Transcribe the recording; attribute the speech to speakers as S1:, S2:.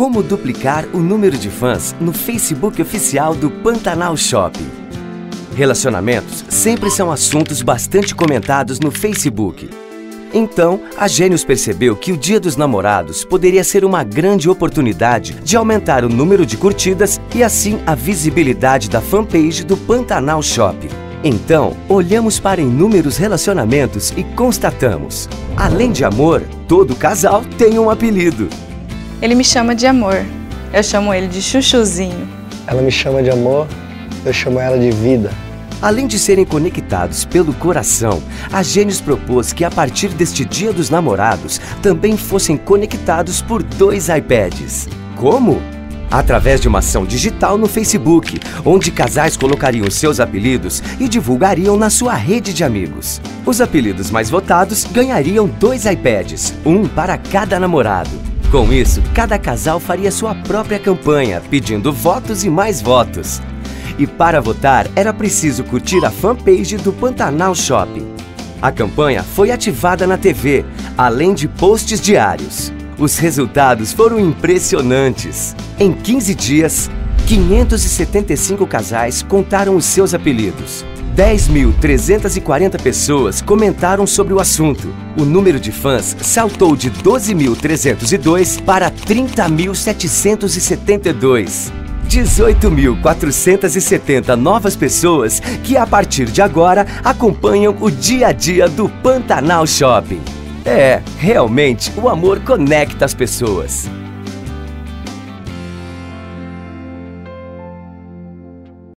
S1: Como duplicar o número de fãs no Facebook oficial do Pantanal Shopping. Relacionamentos sempre são assuntos bastante comentados no Facebook. Então, a Gênios percebeu que o Dia dos Namorados poderia ser uma grande oportunidade de aumentar o número de curtidas e assim a visibilidade da fanpage do Pantanal Shopping. Então, olhamos para inúmeros relacionamentos e constatamos: além de amor, todo casal tem um apelido.
S2: Ele me chama de amor. Eu chamo ele de chuchuzinho.
S3: Ela me chama de amor, eu chamo ela de vida.
S1: Além de serem conectados pelo coração, a Gênios propôs que a partir deste Dia dos Namorados também fossem conectados por dois iPads. Como? Através de uma ação digital no Facebook, onde casais colocariam seus apelidos e divulgariam na sua rede de amigos. Os apelidos mais votados ganhariam dois iPads, um para cada namorado. Com isso, cada casal faria sua própria campanha, pedindo votos e mais votos. E para votar, era preciso curtir a fanpage do Pantanal Shopping. A campanha foi ativada na TV, além de posts diários. Os resultados foram impressionantes. Em 15 dias, 575 casais contaram os seus apelidos. 10.340 pessoas comentaram sobre o assunto. O número de fãs saltou de 12.302 para 30.772. 18.470 novas pessoas que a partir de agora acompanham o dia a dia do Pantanal Shopping. É, realmente, o amor conecta as pessoas.